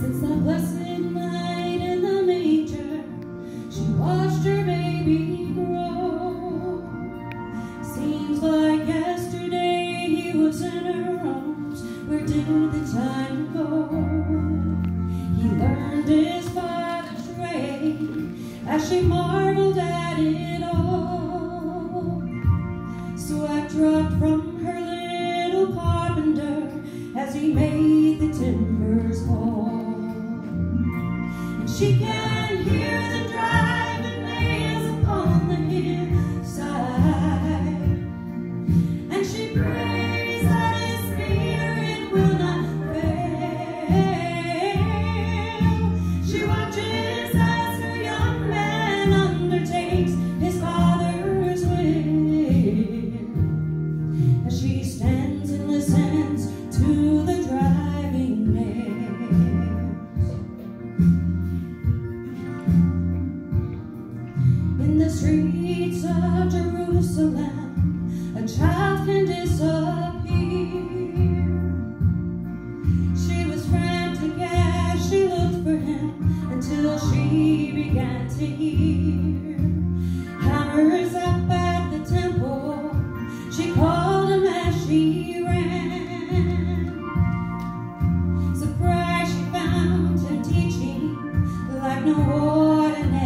Since that blessing she marveled at it all. So I dropped from her little carpenter as he made the timbers fall. And she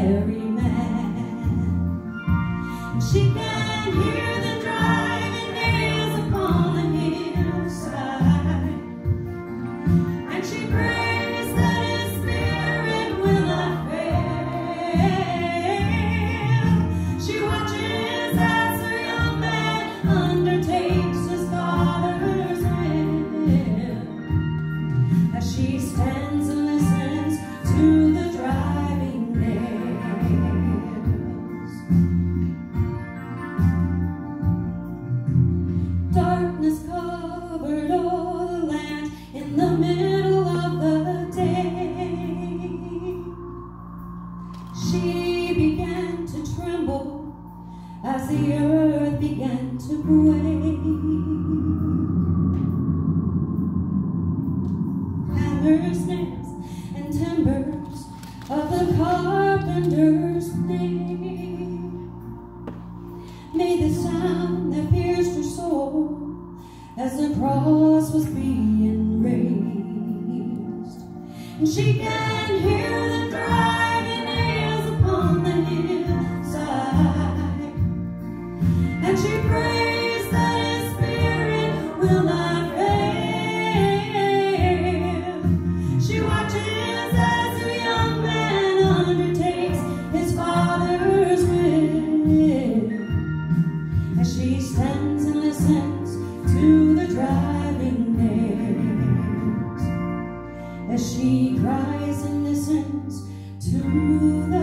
every away. Hammers, and timbers of the carpenter's name made the sound that pierced her soul as the cross was being raised. And she can hear the driving nails upon the hill. as she cries and listens to the